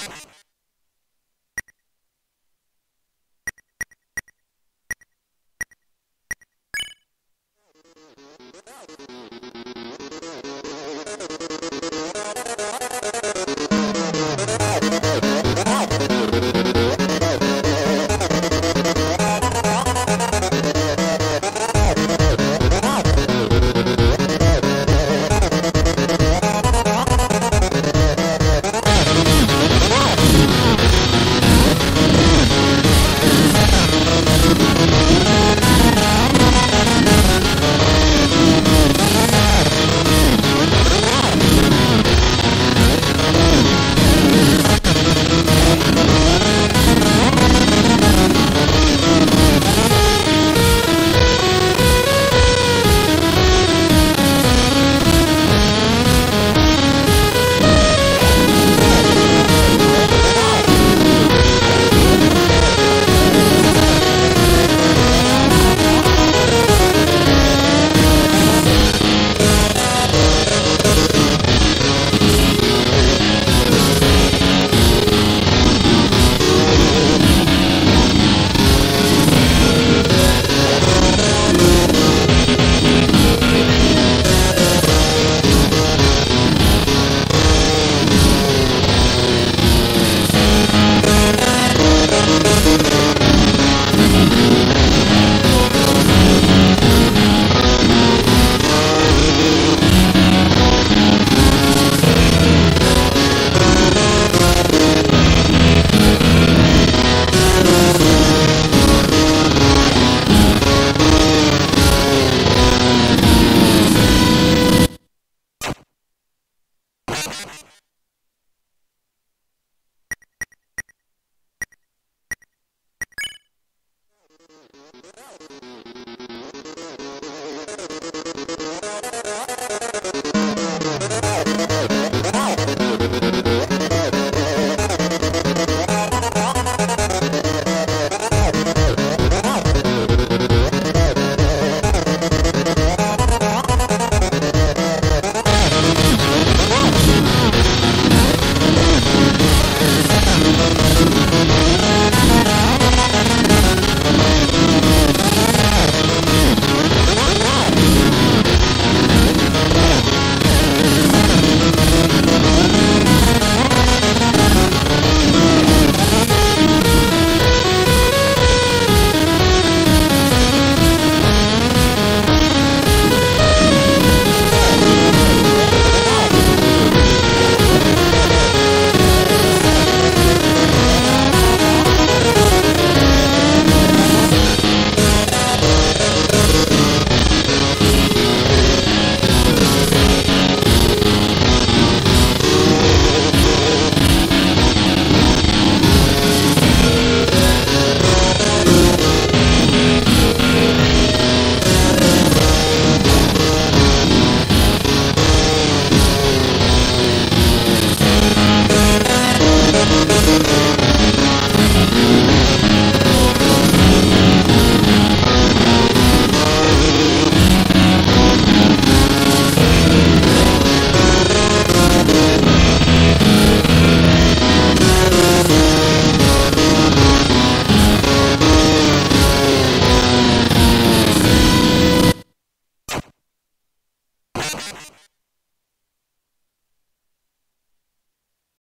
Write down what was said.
you